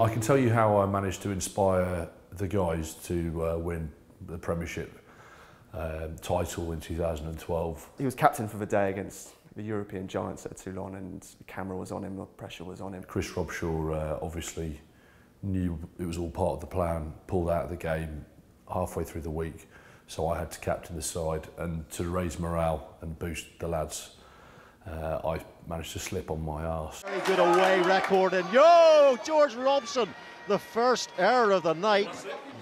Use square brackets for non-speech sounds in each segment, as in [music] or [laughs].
I can tell you how I managed to inspire the guys to uh, win the Premiership um, title in 2012. He was captain for the day against the European giants at Toulon and the camera was on him, the pressure was on him. Chris Robshaw uh, obviously knew it was all part of the plan, pulled out of the game halfway through the week, so I had to captain the side and to raise morale and boost the lads uh, I managed to slip on my arse. Very good away record, and yo, George Robson, the first error of the night.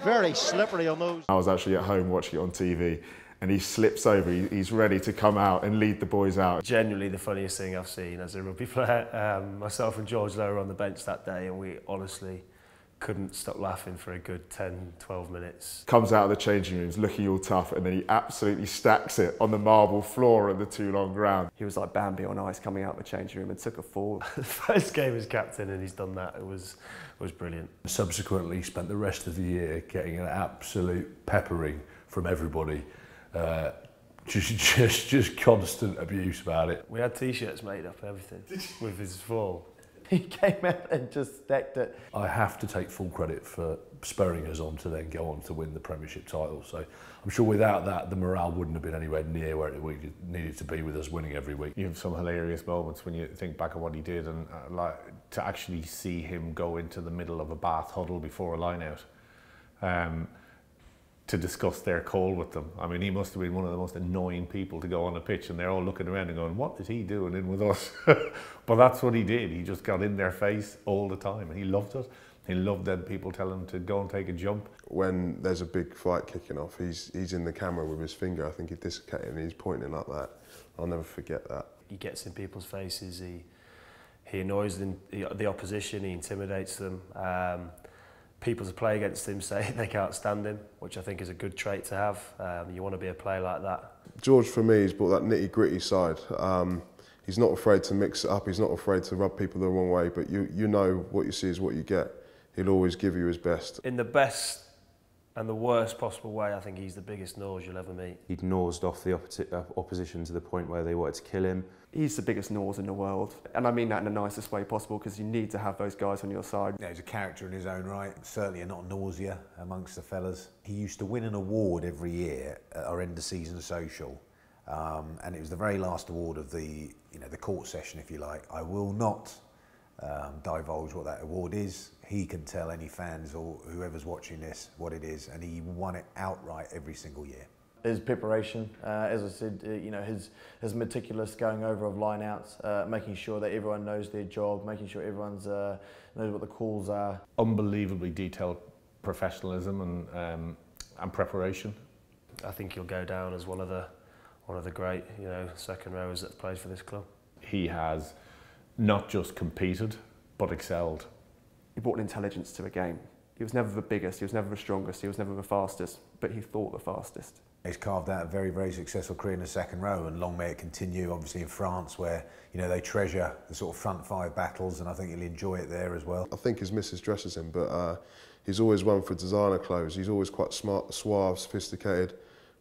Very slippery on those. I was actually at home watching it on TV, and he slips over. He's ready to come out and lead the boys out. Genuinely the funniest thing I've seen as a rugby player. Um, myself and George Lowe were on the bench that day, and we honestly couldn't stop laughing for a good 10, 12 minutes. Comes out of the changing rooms looking all tough and then he absolutely stacks it on the marble floor at the Toulon ground. He was like Bambi on ice coming out of the changing room and took a fall. [laughs] first game as captain and he's done that. It was, was brilliant. Subsequently spent the rest of the year getting an absolute peppering from everybody. Uh, [laughs] just, just, just constant abuse about it. We had t-shirts made up and everything with his fall. [laughs] he came out and just stacked it. I have to take full credit for spurring us on to then go on to win the Premiership title. So I'm sure without that, the morale wouldn't have been anywhere near where it needed to be with us winning every week. You have some hilarious moments when you think back on what he did and uh, like to actually see him go into the middle of a bath huddle before a line out. Um, to discuss their call with them. I mean, he must have been one of the most annoying people to go on a pitch and they're all looking around and going, what is he doing in with us? [laughs] but that's what he did. He just got in their face all the time and he loved it. He loved them people telling him to go and take a jump. When there's a big fight kicking off, he's, he's in the camera with his finger. I think he dislocated and he's pointing like that. I'll never forget that. He gets in people's faces. He, he annoys the, the opposition. He intimidates them. Um, people to play against him say [laughs] they can't stand him, which I think is a good trait to have. Um, you want to be a player like that. George, for me, he's brought that nitty gritty side. Um, he's not afraid to mix it up. He's not afraid to rub people the wrong way. But you, you know what you see is what you get. He'll always give you his best. In the best and the worst possible way, I think he's the biggest nose you'll ever meet. He'd nosed off the uh, opposition to the point where they wanted to kill him. He's the biggest nose in the world, and I mean that in the nicest way possible because you need to have those guys on your side. Yeah, he's a character in his own right, certainly not nausea amongst the fellas. He used to win an award every year at our end of season social, um, and it was the very last award of the, you know, the court session, if you like. I will not um, divulge what that award is. He can tell any fans or whoever's watching this what it is, and he won it outright every single year. His preparation, uh, as I said, uh, you know, his, his meticulous going over of lineouts, uh, making sure that everyone knows their job, making sure everyone's uh, knows what the calls are. Unbelievably detailed professionalism and um, and preparation. I think he'll go down as one of the one of the great, you know, second rowers that played for this club. He has not just competed, but excelled. He brought intelligence to a game. He was never the biggest, he was never the strongest, he was never the fastest, but he thought the fastest. He's carved out a very, very successful career in the second row, and long may it continue. Obviously, in France, where you know they treasure the sort of front five battles, and I think he'll enjoy it there as well. I think his missus dresses him, but uh, he's always one for designer clothes. He's always quite smart, suave, sophisticated.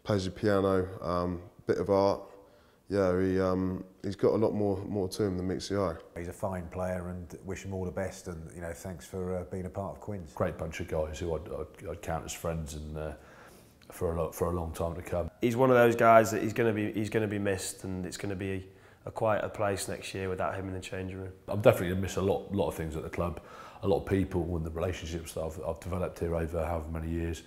Plays the piano, um, bit of art, yeah, he, um, he's got a lot more, more to him than meets the eye. He's a fine player and wish him all the best and you know thanks for uh, being a part of Quinns. Great bunch of guys who I'd, I'd, I'd count as friends and uh, for a lot for a long time to come. He's one of those guys that he's going to be he's going to be missed and it's going to be a quieter place next year without him in the changing room. I'm definitely going to miss a lot lot of things at the club, a lot of people and the relationships that I've, I've developed here over however many years.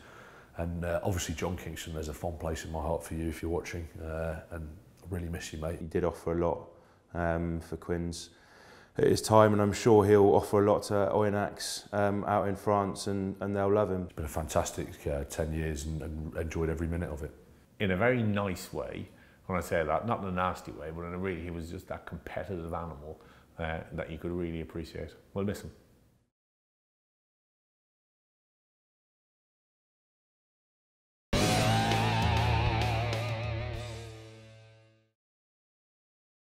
And uh, obviously John Kingston, there's a fond place in my heart for you if you're watching. Uh, and really miss you, mate. He did offer a lot um, for Quins at his time, and I'm sure he'll offer a lot to Oyonnax um, out in France, and, and they'll love him. It's been a fantastic uh, 10 years and, and enjoyed every minute of it. In a very nice way, when I say that, not in a nasty way, but in a really, he was just that competitive animal uh, that you could really appreciate. We'll miss him.